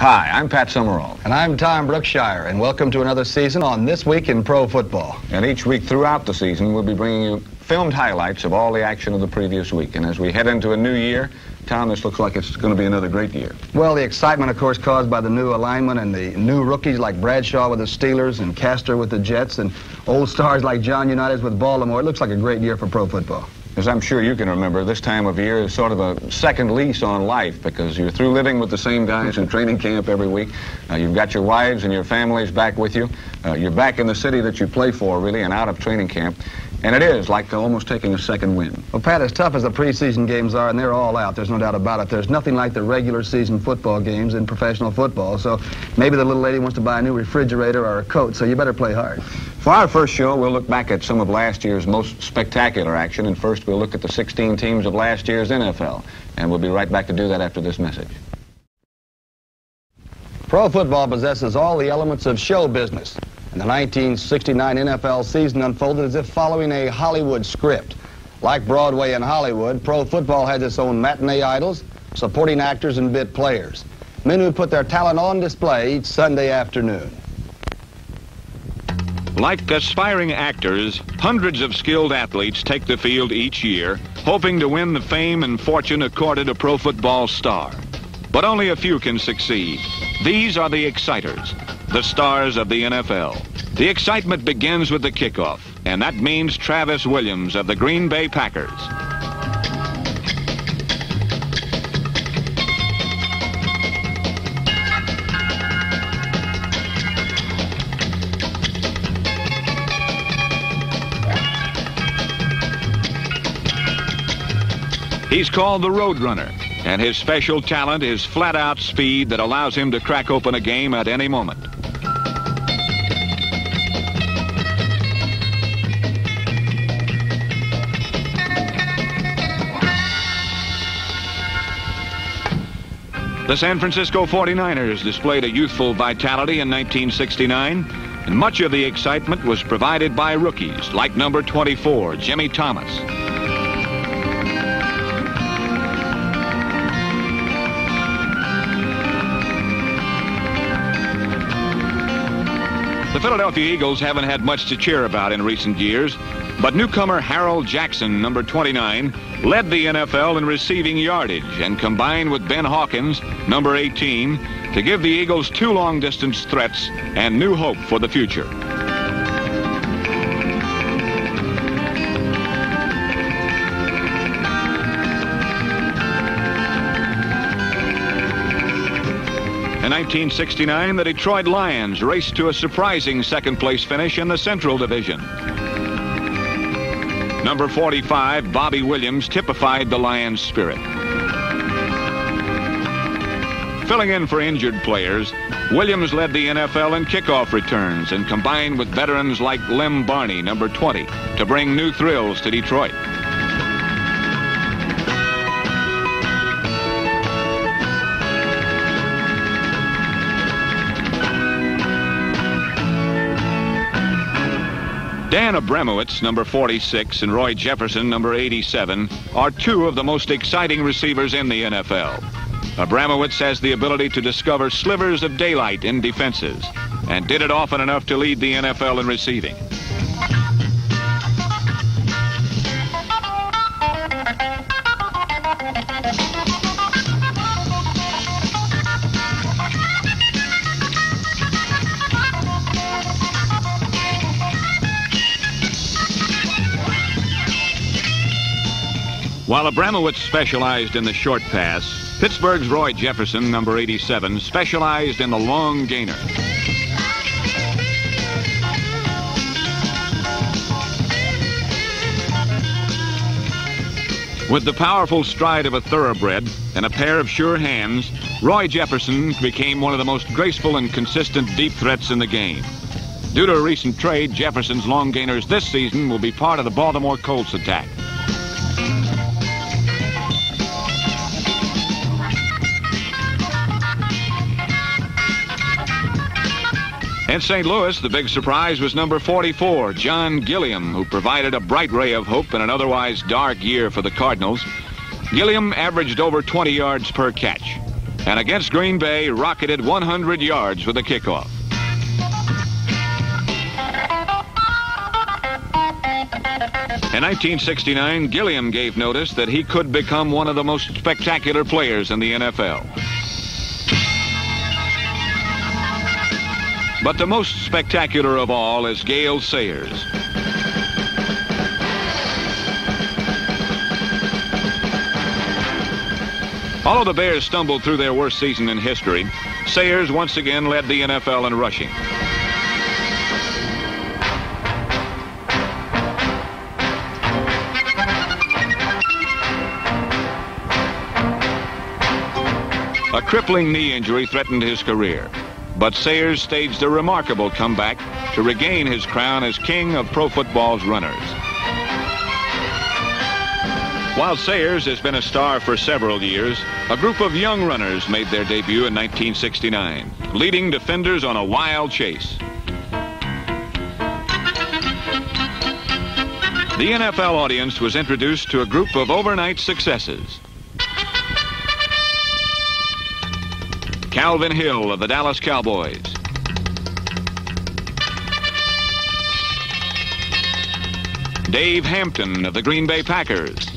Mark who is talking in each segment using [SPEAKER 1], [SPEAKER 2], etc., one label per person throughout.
[SPEAKER 1] Hi, I'm Pat Summerall.
[SPEAKER 2] And I'm Tom Brookshier, and welcome to another season on This Week in Pro Football.
[SPEAKER 1] And each week throughout the season, we'll be bringing you filmed highlights of all the action of the previous week. And as we head into a new year, Tom, this looks like it's going to be another great year.
[SPEAKER 2] Well, the excitement, of course, caused by the new alignment and the new rookies like Bradshaw with the Steelers and Castor with the Jets and old stars like John Unitas with Baltimore. It looks like a great year for pro football.
[SPEAKER 1] As I'm sure you can remember, this time of year is sort of a second lease on life because you're through living with the same guys in training camp every week. Uh, you've got your wives and your families back with you. Uh, you're back in the city that you play for, really, and out of training camp. And it is like almost taking a second win.
[SPEAKER 2] Well, Pat, as tough as the preseason games are, and they're all out, there's no doubt about it, there's nothing like the regular season football games in professional football. So maybe the little lady wants to buy a new refrigerator or a coat, so you better play hard.
[SPEAKER 1] For our first show, we'll look back at some of last year's most spectacular action, and first we'll look at the 16 teams of last year's NFL. And we'll be right back to do that after this message.
[SPEAKER 2] Pro football possesses all the elements of show business. And the 1969 NFL season unfolded as if following a Hollywood script. Like Broadway and Hollywood, pro football has its own matinee idols, supporting actors and bit players. Men who put their talent on display each Sunday afternoon.
[SPEAKER 3] Like aspiring actors, hundreds of skilled athletes take the field each year, hoping to win the fame and fortune accorded a pro football star. But only a few can succeed. These are the exciters, the stars of the NFL. The excitement begins with the kickoff, and that means Travis Williams of the Green Bay Packers. He's called the Roadrunner, and his special talent is flat-out speed that allows him to crack open a game at any moment. The San Francisco 49ers displayed a youthful vitality in 1969, and much of the excitement was provided by rookies like number 24, Jimmy Thomas. The Philadelphia Eagles haven't had much to cheer about in recent years, but newcomer Harold Jackson, number 29, led the NFL in receiving yardage and combined with Ben Hawkins, number 18, to give the Eagles two long-distance threats and new hope for the future. 1969, the Detroit Lions raced to a surprising second-place finish in the Central Division. Number 45, Bobby Williams, typified the Lions' spirit. Filling in for injured players, Williams led the NFL in kickoff returns and combined with veterans like Lem Barney, number 20, to bring new thrills to Detroit. Dan Abramowicz, number 46, and Roy Jefferson, number 87, are two of the most exciting receivers in the NFL. Abramowicz has the ability to discover slivers of daylight in defenses and did it often enough to lead the NFL in receiving. While Abramowicz specialized in the short pass, Pittsburgh's Roy Jefferson, number 87, specialized in the long gainer. With the powerful stride of a thoroughbred and a pair of sure hands, Roy Jefferson became one of the most graceful and consistent deep threats in the game. Due to a recent trade, Jefferson's long gainers this season will be part of the Baltimore Colts attack. In St. Louis, the big surprise was number 44, John Gilliam, who provided a bright ray of hope in an otherwise dark year for the Cardinals. Gilliam averaged over 20 yards per catch. and against Green Bay rocketed 100 yards with a kickoff. In 1969, Gilliam gave notice that he could become one of the most spectacular players in the NFL. But the most spectacular of all is Gale Sayers. Although the Bears stumbled through their worst season in history, Sayers once again led the NFL in rushing. A crippling knee injury threatened his career, but Sayers staged a remarkable comeback to regain his crown as king of pro football's runners. While Sayers has been a star for several years, a group of young runners made their debut in 1969, leading defenders on a wild chase. The NFL audience was introduced to a group of overnight successes. Calvin Hill of the Dallas Cowboys. Dave Hampton of the Green Bay Packers.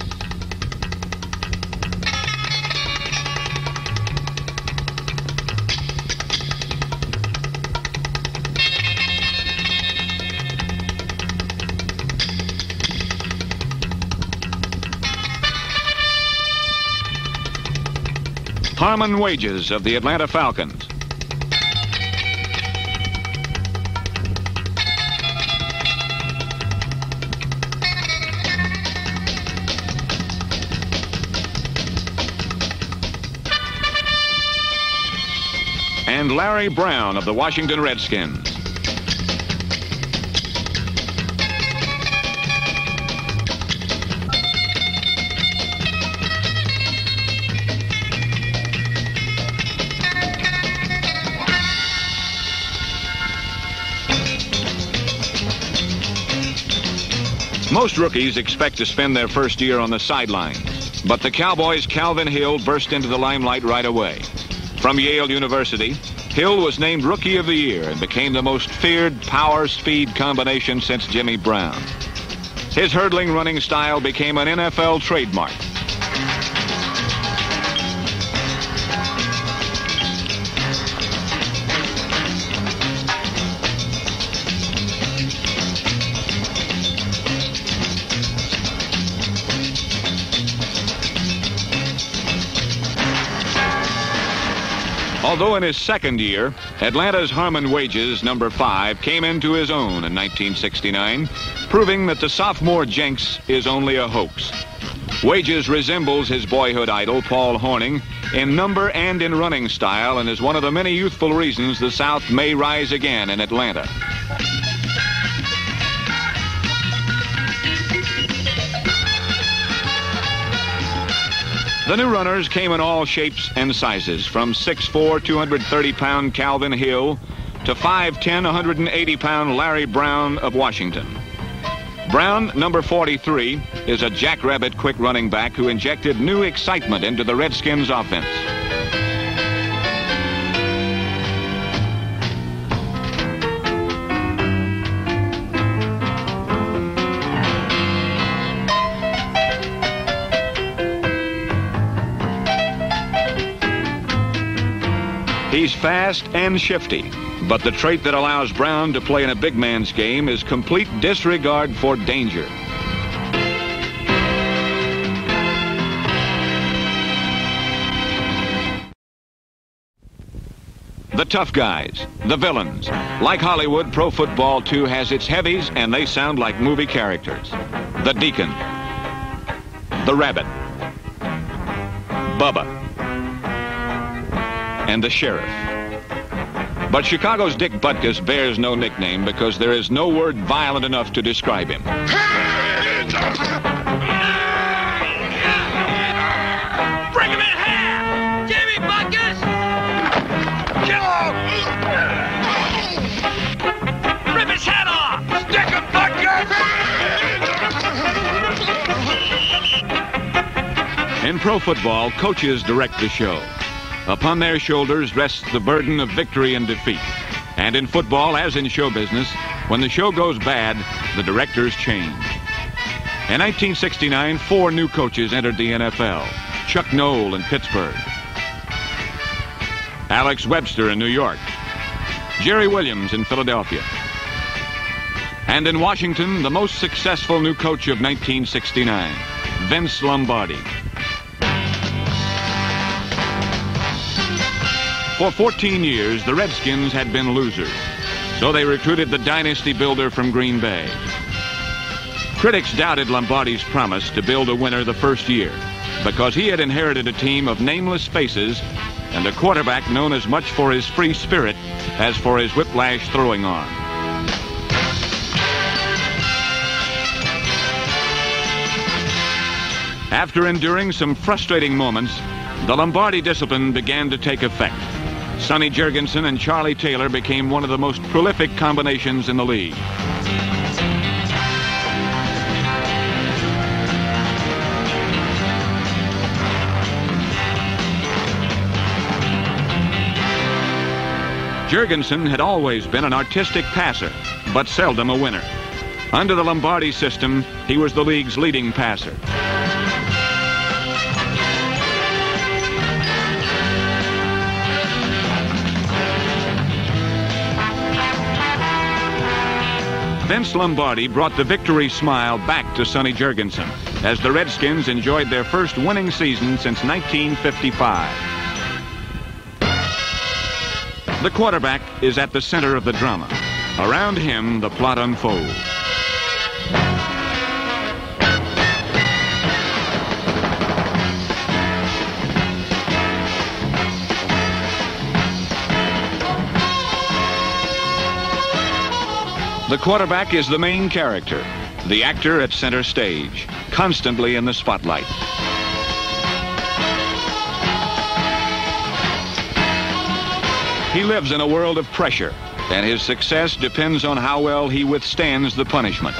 [SPEAKER 3] Harmon Wages of the Atlanta Falcons. And Larry Brown of the Washington Redskins. Most rookies expect to spend their first year on the sidelines, but the Cowboys' Calvin Hill burst into the limelight right away. From Yale University, Hill was named Rookie of the Year and became the most feared power-speed combination since Jimmy Brown. His hurdling running style became an NFL trademark. Although in his second year, Atlanta's Harmon Wages, number five, came into his own in 1969, proving that the sophomore jinx is only a hoax. Wages resembles his boyhood idol, Paul Hornung, in number and in running style and is one of the many youthful reasons the South may rise again in Atlanta. The new runners came in all shapes and sizes, from 6'4", 230-pound Calvin Hill to 5'10", 180-pound Larry Brown of Washington. Brown, number 43, is a jackrabbit quick running back who injected new excitement into the Redskins offense. He's fast and shifty, but the trait that allows Brown to play in a big man's game is complete disregard for danger. The tough guys, the villains. Like Hollywood, Pro Football too has its heavies, and they sound like movie characters. The Deacon. The Rabbit. Bubba and the sheriff. But Chicago's Dick Butkus bears no nickname because there is no word violent enough to describe him. Bring
[SPEAKER 4] him in half! Jimmy Butkus! Kill him! Rip his head off! Stick him, Butkus!
[SPEAKER 3] In pro football, coaches direct the show. Upon their shoulders rests the burden of victory and defeat. And in football, as in show business, when the show goes bad, the directors change. In 1969, four new coaches entered the NFL. Chuck Noll in Pittsburgh. Alex Webster in New York. Jerry Williams in Philadelphia. And in Washington, the most successful new coach of 1969, Vince Lombardi. For 14 years, the Redskins had been losers, so they recruited the dynasty builder from Green Bay. Critics doubted Lombardi's promise to build a winner the first year because he had inherited a team of nameless faces and a quarterback known as much for his free spirit as for his whiplash throwing arm. After enduring some frustrating moments, the Lombardi discipline began to take effect. Sonny Jurgensen and Charlie Taylor became one of the most prolific combinations in the league. Jurgensen had always been an artistic passer, but seldom a winner. Under the Lombardi system, he was the league's leading passer. Vince Lombardi brought the victory smile back to Sonny Jurgensen as the Redskins enjoyed their first winning season since 1955. The quarterback is at the center of the drama. Around him, the plot unfolds. The quarterback is the main character, the actor at center stage, constantly in the spotlight. He lives in a world of pressure, and his success depends on how well he withstands the punishment.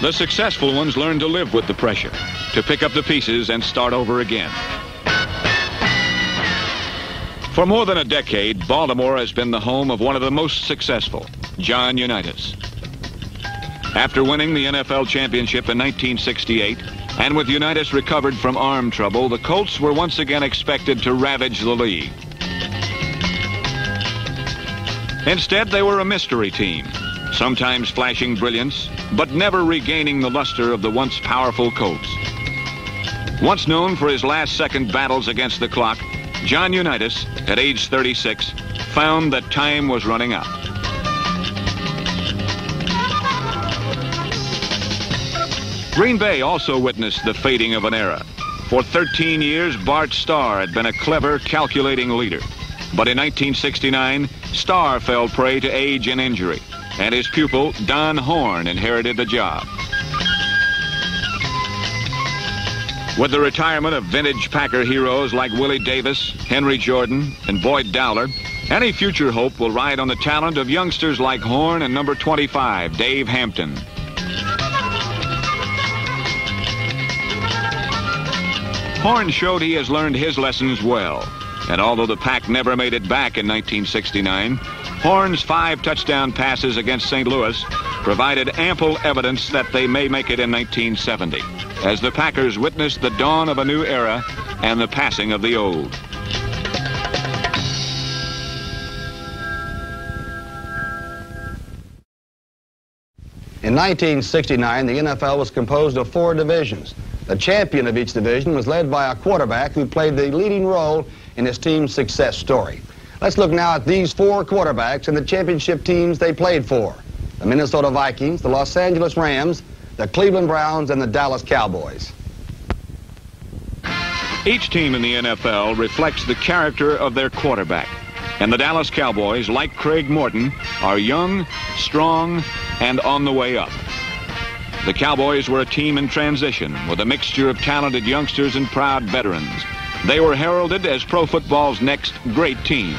[SPEAKER 3] The successful ones learn to live with the pressure, to pick up the pieces and start over again. For more than a decade, Baltimore has been the home of one of the most successful, John Unitas. After winning the NFL championship in 1968, and with Unitas recovered from arm trouble, the Colts were once again expected to ravage the league. Instead, they were a mystery team, sometimes flashing brilliance, but never regaining the luster of the once powerful Colts. Once known for his last-second battles against the clock, John Unitas, at age 36, found that time was running out. Green Bay also witnessed the fading of an era. For 13 years, Bart Starr had been a clever, calculating leader. But in 1969, Starr fell prey to age and injury, and his pupil, Don Horn, inherited the job. With the retirement of vintage Packer heroes like Willie Davis, Henry Jordan, and Boyd Dowler, any future hope will ride on the talent of youngsters like Horn and number 25, Dave Hampton. Horn showed he has learned his lessons well. And although the Pack never made it back in 1969, Horn's five touchdown passes against St. Louis provided ample evidence that they may make it in 1970 as the Packers witnessed the dawn of a new era and the passing of the old.
[SPEAKER 2] In 1969, the NFL was composed of four divisions. The champion of each division was led by a quarterback who played the leading role in his team's success story. Let's look now at these four quarterbacks and the championship teams they played for. The Minnesota Vikings, the Los Angeles Rams, the Cleveland Browns, and the Dallas Cowboys.
[SPEAKER 3] Each team in the NFL reflects the character of their quarterback. And the Dallas Cowboys, like Craig Morton, are young, strong, and on the way up. The Cowboys were a team in transition with a mixture of talented youngsters and proud veterans. They were heralded as pro football's next great team.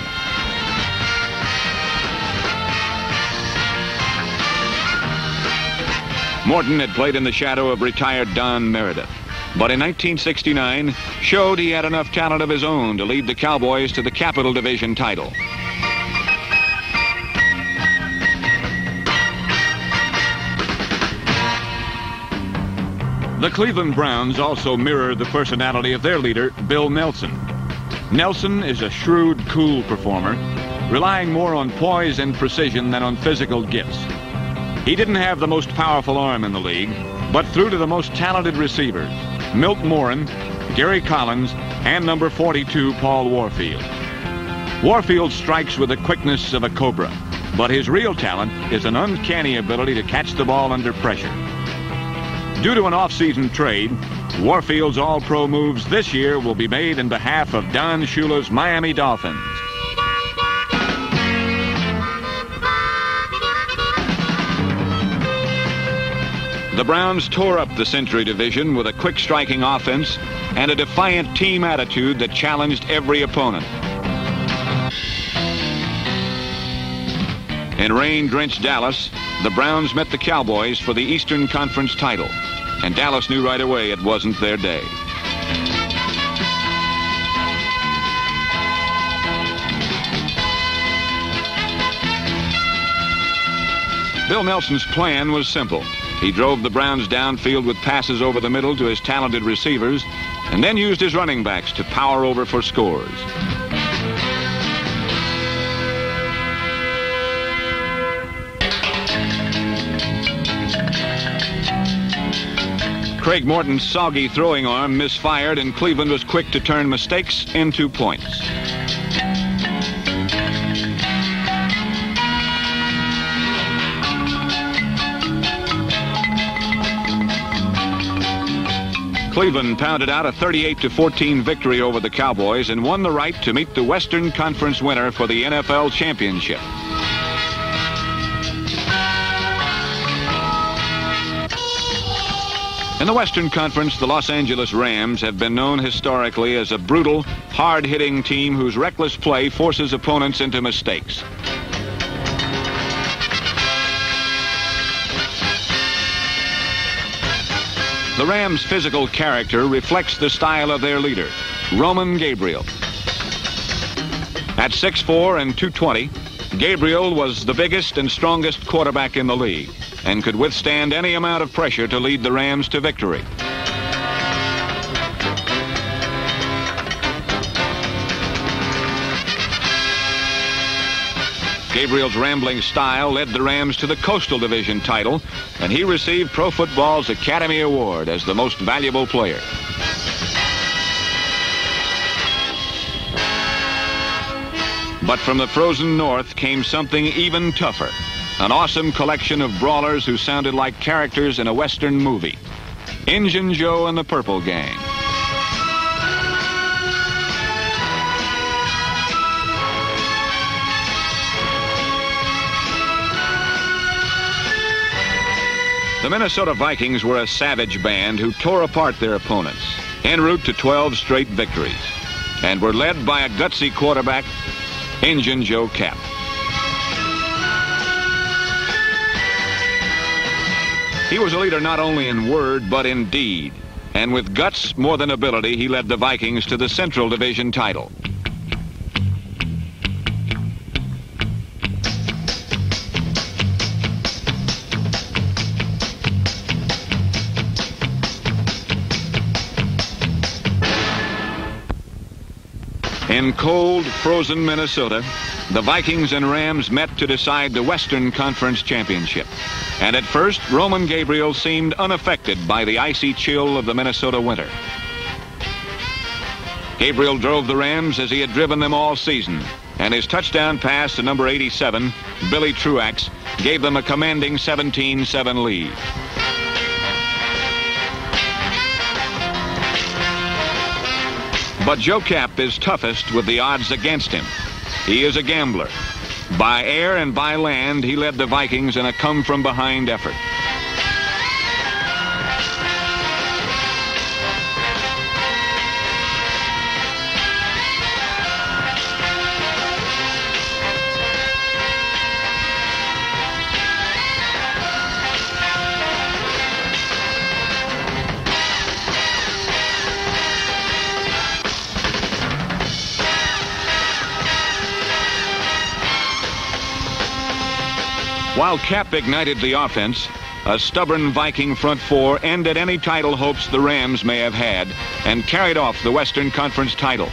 [SPEAKER 3] Morton had played in the shadow of retired Don Meredith. But in 1969, showed he had enough talent of his own to lead the Cowboys to the Capitol Division title. The Cleveland Browns also mirror the personality of their leader, Bill Nelsen. Nelsen is a shrewd, cool performer, relying more on poise and precision than on physical gifts. He didn't have the most powerful arm in the league, but threw to the most talented receivers, Milt Morin, Gary Collins, and number 42, Paul Warfield. Warfield strikes with the quickness of a cobra, but his real talent is an uncanny ability to catch the ball under pressure. Due to an off-season trade, Warfield's All-Pro moves this year will be made in behalf of Don Shula's Miami Dolphins. The Browns tore up the Century Division with a quick striking offense and a defiant team attitude that challenged every opponent. In rain-drenched Dallas, the Browns met the Cowboys for the Eastern Conference title and Dallas knew right away it wasn't their day. Bill Nelsen's plan was simple. He drove the Browns downfield with passes over the middle to his talented receivers and then used his running backs to power over for scores. Craig Morton's soggy throwing arm misfired, and Cleveland was quick to turn mistakes into points. Cleveland pounded out a 38 14 victory over the Cowboys and won the right to meet the Western Conference winner for the NFL championship. In the Western Conference, the Los Angeles Rams have been known historically as a brutal, hard-hitting team whose reckless play forces opponents into mistakes. The Rams' physical character reflects the style of their leader, Roman Gabriel. At 6'4 and 220, Gabriel was the biggest and strongest quarterback in the league and could withstand any amount of pressure to lead the Rams to victory. Gabriel's rambling style led the Rams to the Coastal Division title, and he received Pro Football's Academy Award as the most valuable player. But from the frozen north came something even tougher. An awesome collection of brawlers who sounded like characters in a Western movie. Injun Joe and the Purple Gang. The Minnesota Vikings were a savage band who tore apart their opponents en route to 12 straight victories and were led by a gutsy quarterback, Injun Joe Kapp. He was a leader not only in word, but in deed. And with guts more than ability, he led the Vikings to the Central Division title. Cold, frozen Minnesota, the Vikings and Rams met to decide the Western Conference Championship. And at first, Roman Gabriel seemed unaffected by the icy chill of the Minnesota winter. Gabriel drove the Rams as he had driven them all season, and his touchdown pass to number 87, Billy Truax, gave them a commanding 17-7 lead. But Joe Kapp is toughest with the odds against him. He is a gambler. By air and by land, he led the Vikings in a come-from-behind effort. While Kapp ignited the offense, a stubborn Viking front four ended any title hopes the Rams may have had and carried off the Western Conference title.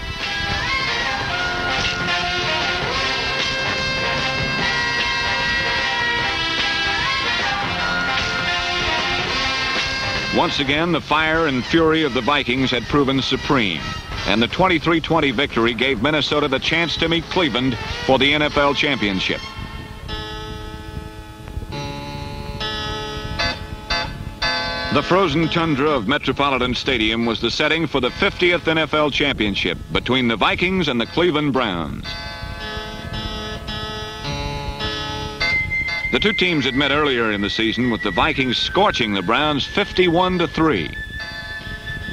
[SPEAKER 3] Once again, the fire and fury of the Vikings had proven supreme, and the 23-20 victory gave Minnesota the chance to meet Cleveland for the NFL championship. The frozen tundra of Metropolitan Stadium was the setting for the 50th NFL championship between the Vikings and the Cleveland Browns. The two teams had met earlier in the season with the Vikings scorching the Browns 51 to 3.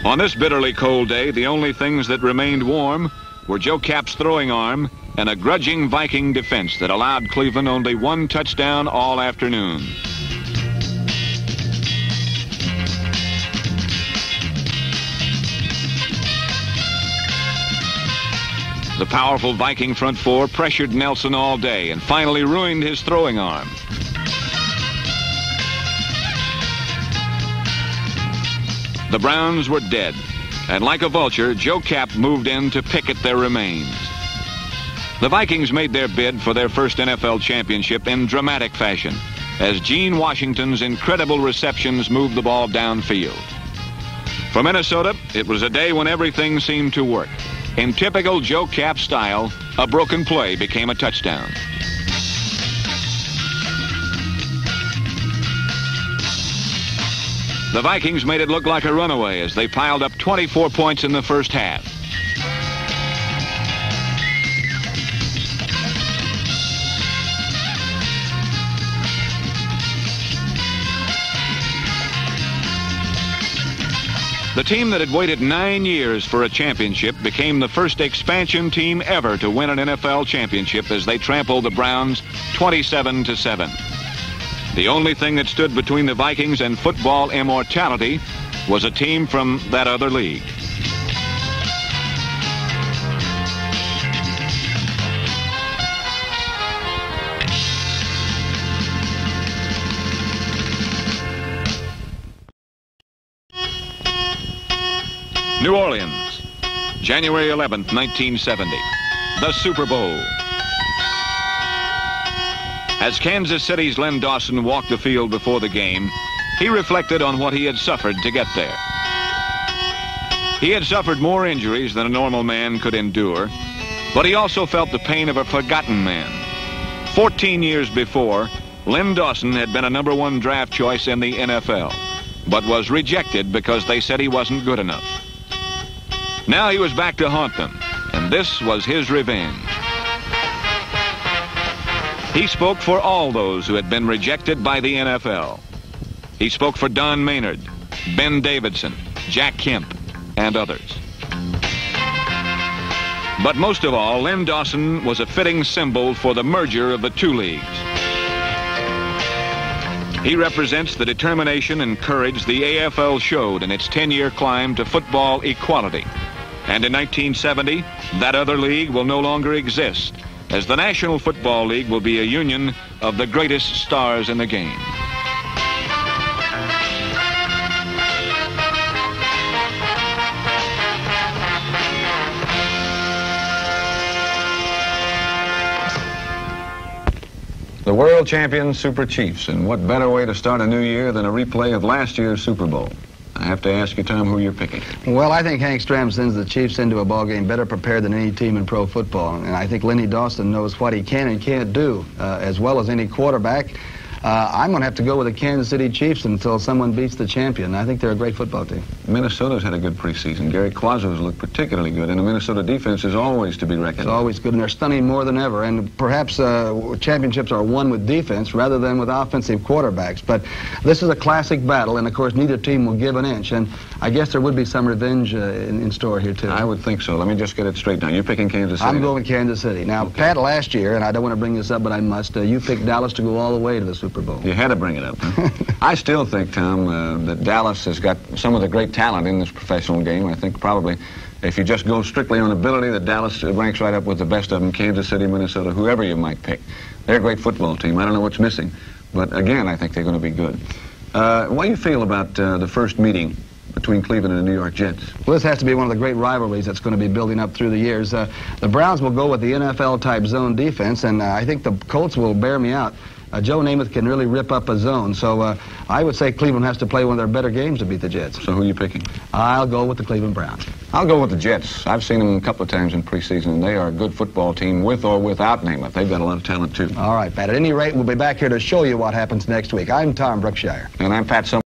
[SPEAKER 3] On this bitterly cold day, the only things that remained warm were Joe Kapp's throwing arm and a grudging Viking defense that allowed Cleveland only one touchdown all afternoon. The powerful Viking front four pressured Nelsen all day and finally ruined his throwing arm. The Browns were dead, and like a vulture, Joe Kapp moved in to picket their remains. The Vikings made their bid for their first NFL championship in dramatic fashion as Gene Washington's incredible receptions moved the ball downfield. For Minnesota, it was a day when everything seemed to work. In typical Joe Kapp style, a broken play became a touchdown. The Vikings made it look like a runaway as they piled up 24 points in the first half. The team that had waited nine years for a championship became the first expansion team ever to win an NFL championship as they trampled the Browns 27 to 7. The only thing that stood between the Vikings and football immortality was a team from that other league. New Orleans, January 11th, 1970. The Super Bowl. As Kansas City's Len Dawson walked the field before the game, he reflected on what he had suffered to get there. He had suffered more injuries than a normal man could endure, but he also felt the pain of a forgotten man. 14 years before, Len Dawson had been a number one draft choice in the NFL, but was rejected because they said he wasn't good enough. Now he was back to haunt them, and this was his revenge. He spoke for all those who had been rejected by the NFL. He spoke for Don Maynard, Ben Davidson, Jack Kemp, and others. But most of all, Len Dawson was a fitting symbol for the merger of the two leagues. He represents the determination and courage the AFL showed in its 10-year climb to football equality. And in 1970, that other league will no longer exist, as the National Football League will be a union of the greatest stars in the game.
[SPEAKER 1] The world champion Super Chiefs, and what better way to start a new year than a replay of last year's Super Bowl? I have to ask you, Tom, who you're picking.
[SPEAKER 2] Well, I think Hank Stram sends the Chiefs into a ball game better prepared than any team in pro football. And I think Lenny Dawson knows what he can and can't do uh, as well as any quarterback. Uh, I'm going to have to go with the Kansas City Chiefs until someone beats the champion. I think they're a great football team.
[SPEAKER 1] Minnesota's had a good preseason. Gary Cuozzo's looked particularly good, and the Minnesota defense is always to be reckoned.
[SPEAKER 2] It's always good, and they're stunning more than ever. And perhaps uh, championships are won with defense rather than with offensive quarterbacks. But this is a classic battle, and of course, neither team will give an inch. And I guess there would be some revenge uh, in, in, store here too.
[SPEAKER 1] I would think so. Let me just get it straight now. You're picking Kansas City.
[SPEAKER 2] I'm going Kansas City. Now, okay. Pat, last year, and I don't want to bring this up, but I must. Uh, you picked Dallas to go all the way to the Super Bowl.
[SPEAKER 1] You had to bring it up. Huh? I still think, Tom, uh, that Dallas has got some of the great talent in this professional game. I think probably if you just go strictly on ability, that Dallas ranks right up with the best of them, Kansas City, Minnesota, whoever you might pick. They're a great football team. I don't know what's missing. But again, I think they're going to be good. Uh, what do you feel about uh, the first meeting between Cleveland and the New York Jets?
[SPEAKER 2] Well, this has to be one of the great rivalries that's going to be building up through the years. Uh, the Browns will go with the NFL-type zone defense, and uh, I think the Colts will bear me out. Uh, Joe Namath can really rip up a zone, so uh, I would say Cleveland has to play one of their better games to beat the Jets.
[SPEAKER 1] So who are you picking?
[SPEAKER 2] I'll go with the Cleveland Browns.
[SPEAKER 1] I'll go with the Jets. I've seen them a couple of times in preseason, and they are a good football team with or without Namath. They've got a lot of talent, too.
[SPEAKER 2] All right, Pat. At any rate, we'll be back here to show you what happens next week. I'm Tom Brookshier.
[SPEAKER 1] And I'm Pat Summer.